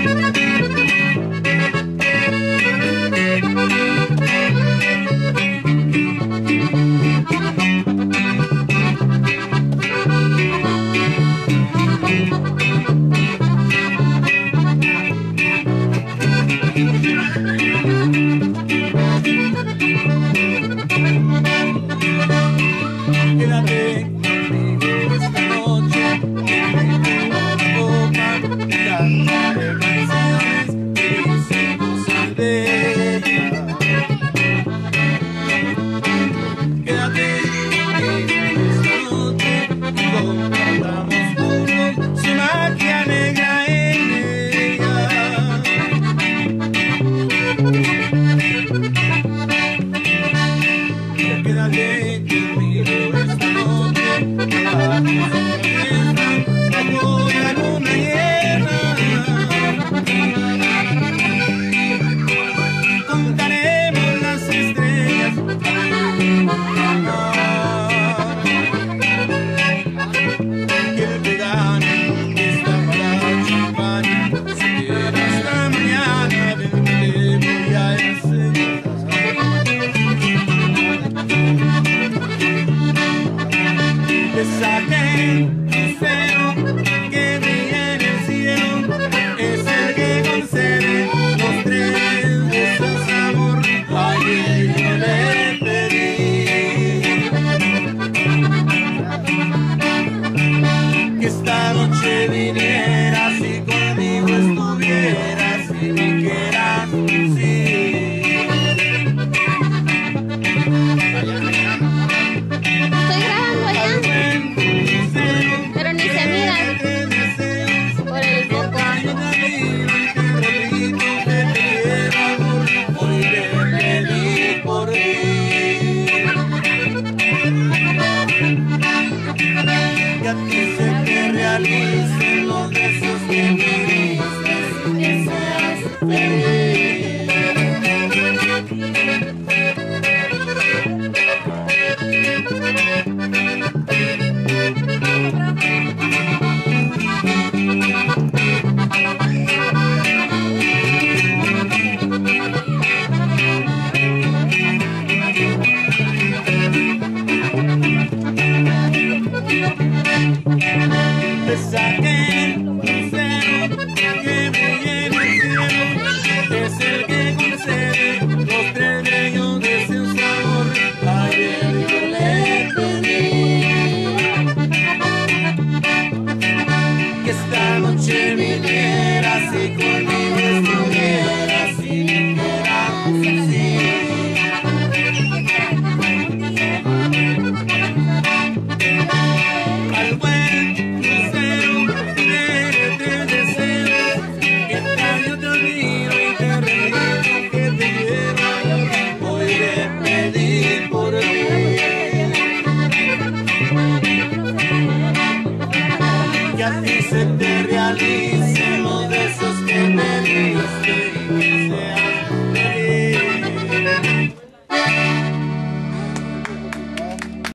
Quédate my name. again. planes se te realizan.